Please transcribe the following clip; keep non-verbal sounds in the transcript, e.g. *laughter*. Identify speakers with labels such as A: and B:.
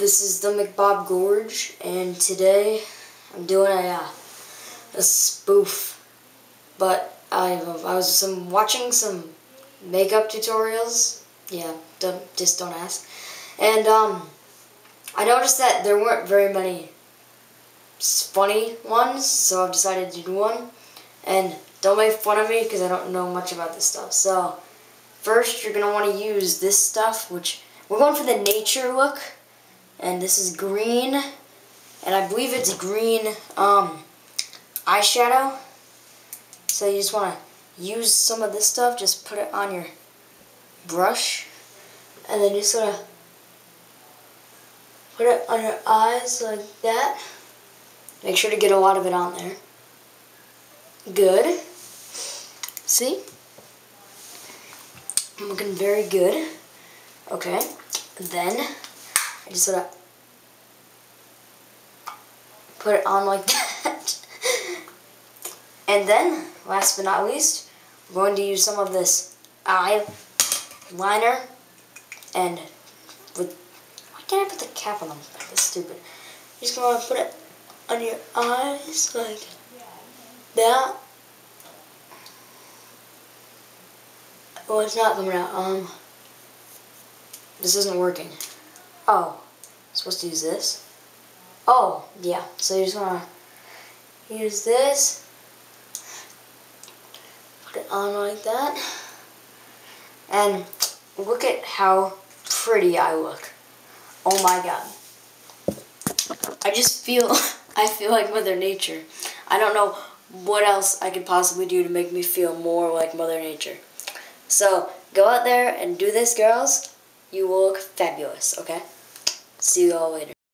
A: this is the McBob Gorge, and today I'm doing a, uh, a spoof. But I, I was some watching some makeup tutorials. Yeah, don't, just don't ask. And um, I noticed that there weren't very many funny ones, so I've decided to do one. And don't make fun of me because I don't know much about this stuff. So first, you're gonna want to use this stuff, which we're going for the nature look and this is green, and I believe it's green um, eyeshadow. So you just want to use some of this stuff, just put it on your brush, and then just sort of put it on your eyes like that. Make sure to get a lot of it on there. Good. See? I'm looking very good. Okay. Then I just sort of put it on like *laughs* that. and then, last but not least, I'm going to use some of this eye liner and with, why can't I put the cap on them? That's stupid. You're just going to put it on your eyes like that. Oh, it's not coming out. Um, this isn't working. Oh, supposed to use this? Oh, yeah. So you just want to use this. Put it on like that. And look at how pretty I look. Oh my god. I just feel, *laughs* I feel like Mother Nature. I don't know what else I could possibly do to make me feel more like Mother Nature. So, go out there and do this, girls. You will look fabulous, okay? See you all later.